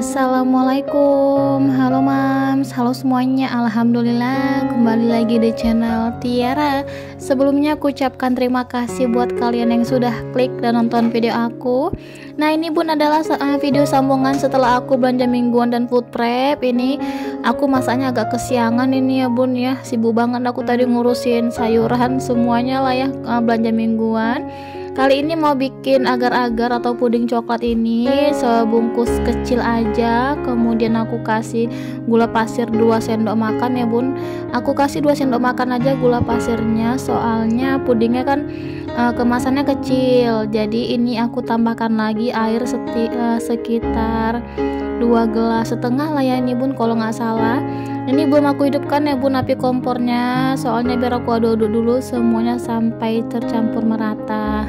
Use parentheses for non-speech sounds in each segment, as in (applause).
Assalamualaikum. Halo mams. Halo semuanya. Alhamdulillah Kembali lagi di channel Tiara. Sebelumnya aku ucapkan terima kasih Buat kalian yang sudah klik dan nonton video aku. Nah ini bun adalah eh, video sambungan Setelah aku belanja mingguan dan food prep. Ini aku masaknya agak kesiangan ini ya bun ya. Sibuk banget. Aku tadi ngurusin sayuran Semuanya lah ya eh, Belanja mingguan Kali ini mau bikin agar-agar atau puding coklat ini sebungkus kecil aja. Kemudian aku kasih gula pasir 2 sendok makan ya bun. Aku kasih 2 sendok makan aja gula pasirnya Soalnya pudingnya kan uh, kemasannya kecil. Jadi ini aku tambahkan lagi air seti, uh, sekitar 2 gelas setengah lah ya ini bun kalau nggak salah ini belum aku hidupkan ya bun api kompornya soalnya biar aku aduk-aduk dulu semuanya sampai tercampur merata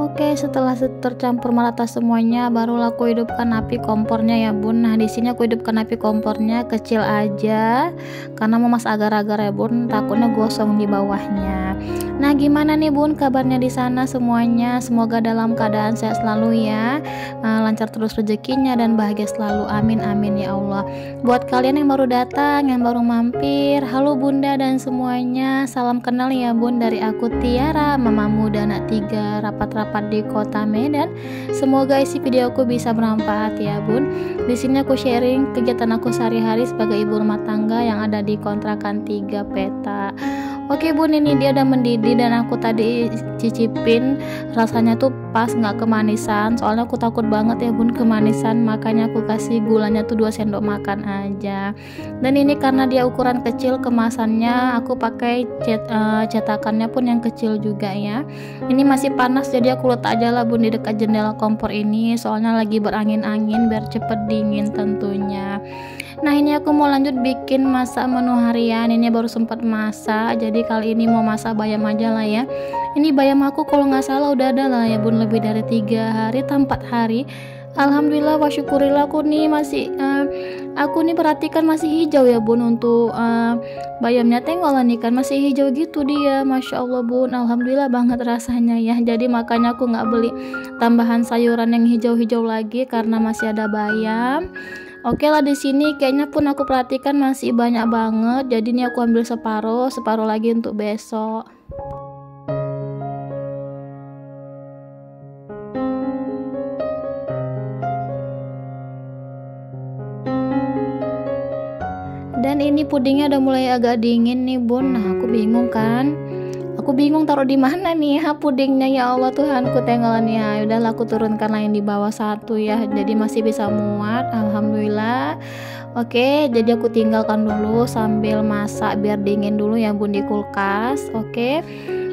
Oke, setelah tercampur merata semuanya, barulah aku hidupkan api kompornya ya bun. Nah, di sini aku hidupkan api kompornya kecil aja, karena mau mas agar-agar ya bun, takutnya gosong di bawahnya. Nah, gimana nih bun kabarnya di sana semuanya? Semoga dalam keadaan sehat selalu ya, uh, lancar terus rezekinya dan bahagia selalu. Amin amin ya Allah. Buat kalian yang baru datang, yang baru mampir, halo bunda dan semuanya, salam kenal ya bun dari aku Tiara, mama muda anak tiga rapat-rapat di kota Medan. Semoga isi videoku bisa bermanfaat ya bun. Di sini aku sharing kegiatan aku sehari-hari sebagai ibu rumah tangga yang ada di kontrakan 3 peta. Oke bun ini dia udah mendidih dan aku tadi cicipin rasanya tuh pas nggak kemanisan. Soalnya aku takut banget ya bun kemanisan. Makanya aku kasih gulanya tuh 2 sendok makan aja. Dan ini karena dia ukuran kecil kemasannya aku pakai cet, uh, cetakannya pun yang kecil juga ya. Ini masih panas jadi aku letak aja lah bun di dekat jendela kompor ini. Soalnya lagi berangin-angin biar cepet dingin tentunya Nah ini aku mau lanjut bikin masak menu harian. Ini baru sempat masak Jadi kali ini mau masak bayam aja lah ya. Ini bayam aku kalau nggak salah udah ada lah ya bun. Lebih dari tiga hari atau empat hari. Alhamdulillah wa syukurillah aku nih masih uh, Aku nih perhatikan masih hijau ya bun Untuk uh, bayamnya. Tengok lah nih kan Masih hijau gitu dia. Masya Allah bun. Alhamdulillah banget rasanya ya. Jadi makanya aku nggak beli tambahan sayuran yang hijau-hijau lagi Karena masih ada bayam Oke lah di sini kayaknya pun aku perhatikan masih banyak banget. Jadi ini aku ambil separuh, separuh lagi untuk besok. Dan ini pudingnya udah mulai agak dingin nih bun. Nah aku bingung kan aku bingung taruh di mana nih ya pudingnya. Ya Allah Tuhanku tenggelan ya. Udahlah aku turunkan lain di bawah satu ya. Jadi masih bisa muat Alhamdulillah. Oke, jadi aku tinggalkan dulu sambil masak biar dingin dulu ya bun di kulkas. Oke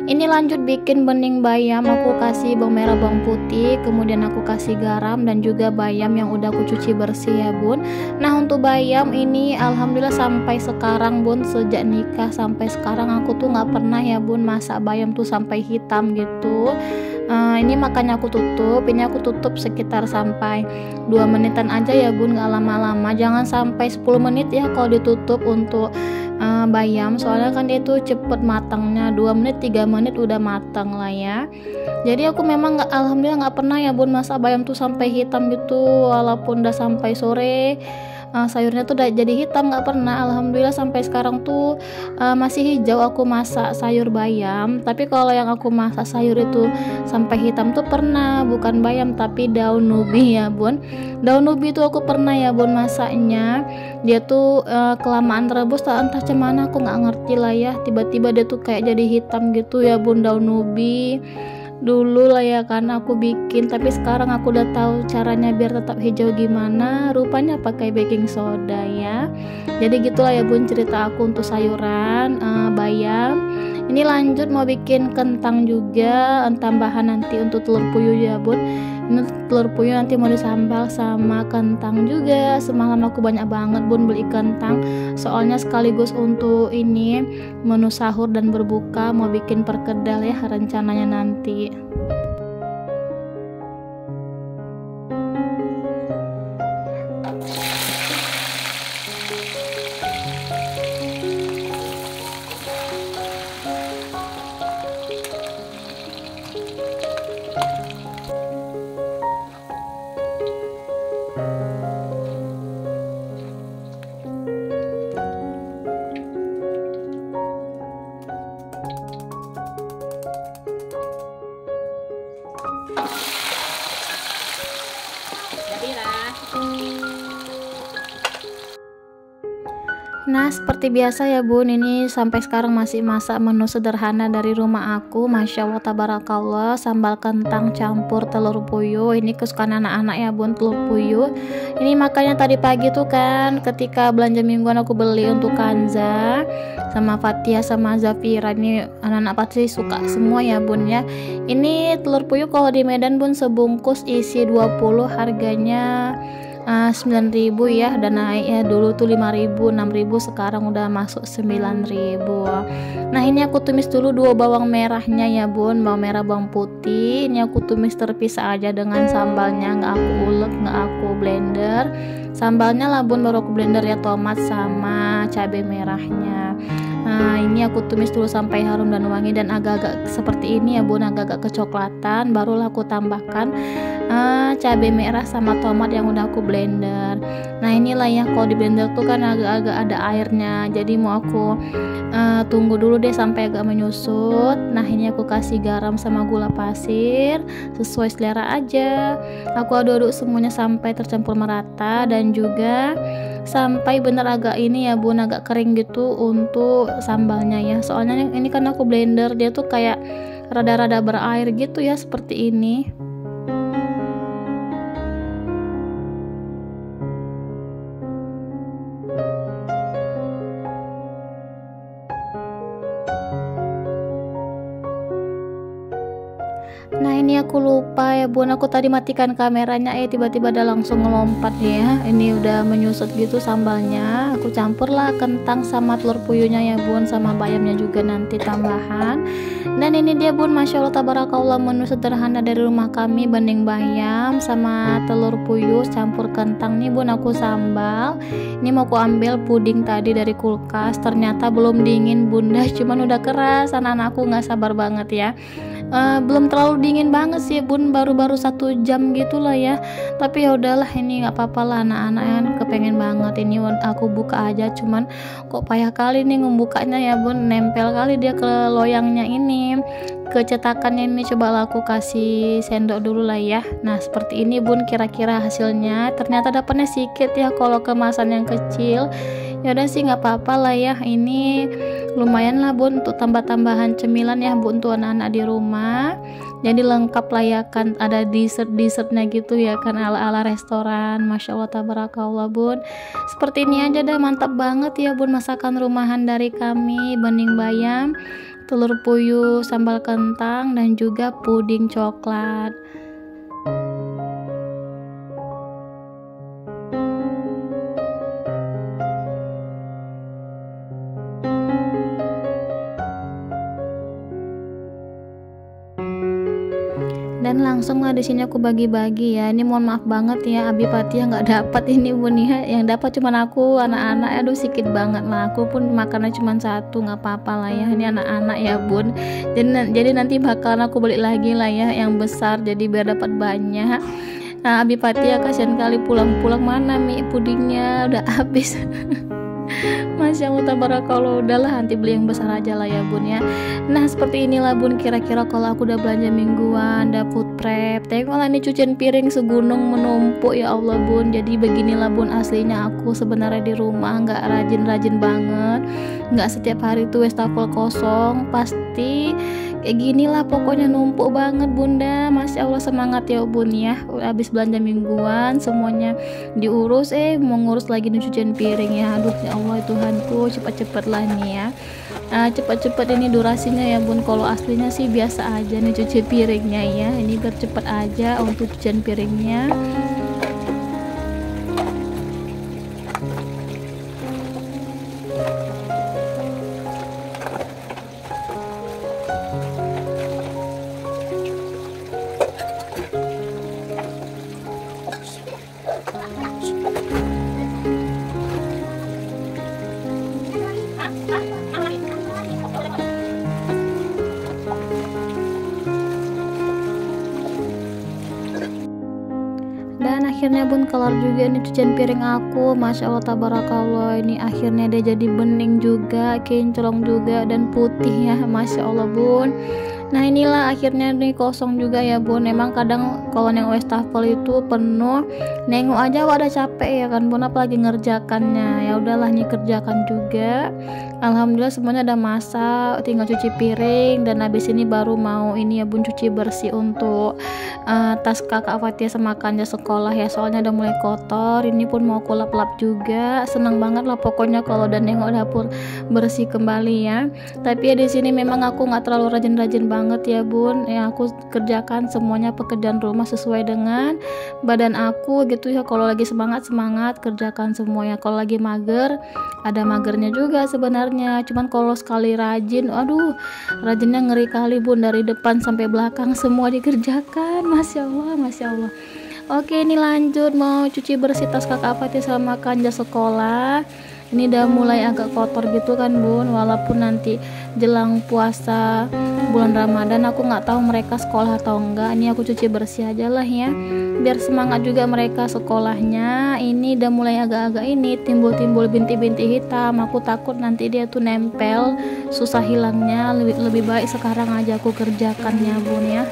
ini lanjut bikin bening bayam. Aku kasih bawang merah bawang putih kemudian aku kasih garam dan juga bayam yang udah aku cuci bersih ya bun. Nah untuk bayam ini alhamdulillah sampai sekarang bun sejak nikah sampai sekarang aku tuh nggak pernah ya bun masak bayam tuh sampai hitam gitu. Uh, ini makanya aku tutup ini aku tutup sekitar sampai 2 menitan aja ya bun nggak lama-lama. Jangan sampai 10 menit ya kalau ditutup untuk uh, bayam soalnya kan dia tuh cepet matangnya. 2 menit 3 menit udah matang lah ya. Jadi aku memang nggak alhamdulillah nggak pernah ya bun masak bayam tuh sampai hitam gitu walaupun udah sampai sore uh, sayurnya tuh udah jadi hitam nggak pernah. Alhamdulillah sampai sekarang tuh uh, masih hijau aku masak sayur bayam. Tapi kalau yang aku masak sayur itu sampai hitam tuh pernah bukan bayam tapi daun nubi ya bun. Daun nubi itu aku pernah ya bun masaknya. Dia tuh uh, kelamaan rebus tak entah cemana aku nggak ngerti lah ya. Tiba-tiba dia tuh kayak jadi hitam gitu ya bun daun nubi dulu lah ya kan aku bikin tapi sekarang aku udah tahu caranya biar tetap hijau gimana. Rupanya pakai baking soda ya. Jadi gitulah ya bun cerita aku untuk sayuran uh, bayam. Ini lanjut mau bikin kentang juga tambahan nanti untuk telur puyuh ya bun ini telur puyuh nanti mau disambal sama kentang juga. Semalam aku banyak banget bun beli kentang. Soalnya sekaligus untuk ini menu sahur dan berbuka mau bikin perkedel ya rencananya nanti seperti biasa ya bun. Ini sampai sekarang masih masak menu sederhana dari rumah aku. Masya Allah tabarakallah. Sambal kentang campur telur puyuh. Ini kesukaan anak-anak ya bun telur puyuh. Ini makanya tadi pagi tuh kan ketika belanja mingguan aku beli untuk Kanza sama Fatia sama Zafira. Ini anak-anak pasti suka semua ya bun ya. Ini telur puyuh kalau di Medan bun sebungkus isi 20 harganya uh, ah, 9000 ya dan naik ya. Dulu tuh 5000 6000 sekarang udah masuk 9000 nah ini aku tumis dulu dua bawang merahnya ya bun. Bawang merah bawang putih. Ini aku tumis terpisah aja dengan sambalnya. Nggak aku ulek nggak aku blender. Sambalnya lah bun baru aku blender ya. Tomat sama cabai merahnya. Nah ini aku tumis dulu sampai harum dan wangi dan agak-agak seperti ini ya bun. Agak-agak kecoklatan barulah aku tambahkan uh, cabai merah sama tomat yang udah aku blender. Nah inilah ya kalau di blender tuh kan agak-agak ada airnya. Jadi mau aku uh, tunggu dulu deh sampai agak menyusut. Nah ini aku kasih garam sama gula pasir sesuai selera aja. Aku aduk-aduk semuanya sampai tercampur merata dan juga sampai bener agak ini ya bun agak kering gitu untuk sambalnya ya. Soalnya ini kan aku blender dia tuh kayak rada-rada berair gitu ya seperti ini bun aku tadi matikan kameranya. Eh tiba-tiba ada langsung ngelompat ya ini udah menyusut gitu sambalnya. Aku campur lah kentang sama telur puyuhnya ya bun sama bayamnya juga nanti tambahan. Dan ini dia bun Masya Allah tabarakallah menu sederhana dari rumah kami banding bayam sama telur puyuh campur kentang nih bun aku sambal. Ini mau aku ambil puding tadi dari kulkas. Ternyata belum dingin bunda (laughs) cuman udah keras. Anak-anakku nggak sabar banget ya uh, belum terlalu dingin banget sih bun. Baru-baru satu jam gitulah ya. Tapi ya udahlah ini nggak apa-apa lah. Anak-anak kan kepengen banget ini. Aku buka aja cuman kok payah kali nih ngebukanya ya bun. Nempel kali dia ke loyangnya ini. Kecetakannya ini coba aku kasih sendok dulu lah ya. Nah seperti ini bun kira-kira hasilnya. Ternyata dapatnya sedikit ya kalau kemasan yang kecil. Ya udah sih nggak apa-apa lah ya. Ini lumayan lah bun untuk tambah-tambahan cemilan ya bu untuk anak-anak di rumah. Jadi lengkap lah ya kan ada dessert dessertnya gitu ya kan ala ala restoran. Masya allah tabarakallah bun. Seperti ini aja dah mantap banget ya bun masakan rumahan dari kami. Bening bayam telur puyuh sambal kentang dan juga puding coklat langsung lah di sini aku bagi-bagi ya. Ini mohon maaf banget ya Abi Patia nggak dapat (laughs) ini bun ya yang dapat cuma aku anak-anak. Aduh sedikit banget lah. Aku pun makannya cuma satu nggak apa-apa lah ya. Ini anak-anak ya bun. Jadi jadi nanti bakalan aku balik lagi lah ya yang besar. Jadi biar dapat banyak. Nah, Abi Patia kasihan kali pulang-pulang. Mana mie pudingnya? Udah habis (laughs) Masya Allah tabarakallah udahlah nanti beli yang besar aja lah ya bun ya. Nah seperti inilah bun kira-kira kalau aku udah belanja mingguan Udah food prep Tengoklah ini cucian piring segunung menumpuk ya Allah bun. Jadi beginilah bun aslinya aku sebenarnya di rumah nggak rajin-rajin banget. Nggak setiap hari tuh wastafel kosong Pasti kayak gini lah pokoknya numpuk banget bunda. Masya allah semangat ya bun ya. Habis belanja mingguan semuanya diurus. Eh mau ngurus lagi nih cucian piring ya. Aduh ya allah Tuhanku cepat-cepat lah nih ya. Uh, cepat-cepat ini durasinya ya bun. Kalau aslinya sih biasa aja nih cuci piringnya ya. Ini biar cepat aja untuk cucian piringnya kelar juga nih cucian piring aku. Masya Allah tabarakallah. Ini akhirnya dia jadi bening juga kinclong juga dan putih ya. Masya Allah bun. Nah inilah akhirnya nih kosong juga ya bun. Emang kadang kalau yang wastafel itu penuh nengok aja wadah capek ya kan bun apalagi ngerjakannya. Ya udahlah nih kerjakan juga. Alhamdulillah semuanya ada masak tinggal cuci piring dan habis ini baru mau ini ya bun cuci bersih untuk uh, tas kakak Fatia sama Kanja sekolah ya. Soalnya udah mulai kotor ini pun mau aku lap-lap juga. Seneng banget lah pokoknya kalau udah nengok dapur bersih kembali ya. Tapi ya di sini memang aku nggak terlalu rajin-rajin banget ya bun. Ya aku kerjakan semuanya pekerjaan rumah sesuai dengan badan aku gitu ya. Kalau lagi semangat semangat kerjakan semuanya. Kalau lagi mager ada magernya juga sebenarnya. Cuman kalau sekali rajin aduh rajinnya ngeri kali bun dari depan sampai belakang semua dikerjakan. (laughs) Masya Allah masya Allah. Oke ini lanjut. Mau cuci bersih tas kakak Fatih sama Kanja sekolah ini udah mulai agak kotor gitu kan bun. Walaupun nanti jelang puasa bulan Ramadan aku nggak tahu mereka sekolah atau enggak. Ini aku cuci bersih aja lah ya. Biar semangat juga mereka sekolahnya. Ini udah mulai agak-agak ini timbul-timbul binti-binti hitam. Aku takut nanti dia tuh nempel susah hilangnya. Lebih lebih baik sekarang aja aku kerjakannya bun ya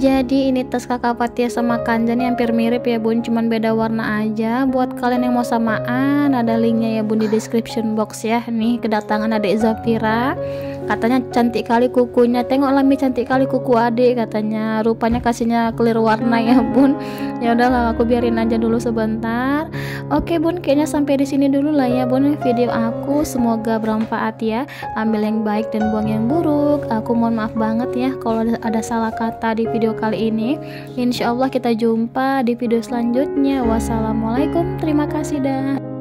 jadi ini tas kakak Fatia sama Kanjan yang hampir mirip ya bun. Cuman beda warna aja. Buat kalian yang mau samaan ada linknya ya bun di description box ya. Nih kedatangan adik Zafira katanya cantik kali kukunya. Tengok Lami cantik kali kuku adik katanya. Rupanya kasihnya clear warna ya bun. Ya udahlah aku biarin aja dulu sebentar. Oke bun kayaknya sampai di sini dulu lah ya bun video aku. Semoga bermanfaat ya. Ambil yang baik dan buang yang buruk. Aku mohon maaf banget ya kalau ada salah kata di video kali ini. Insya Allah kita jumpa di video selanjutnya. Wassalamualaikum. Terima kasih dah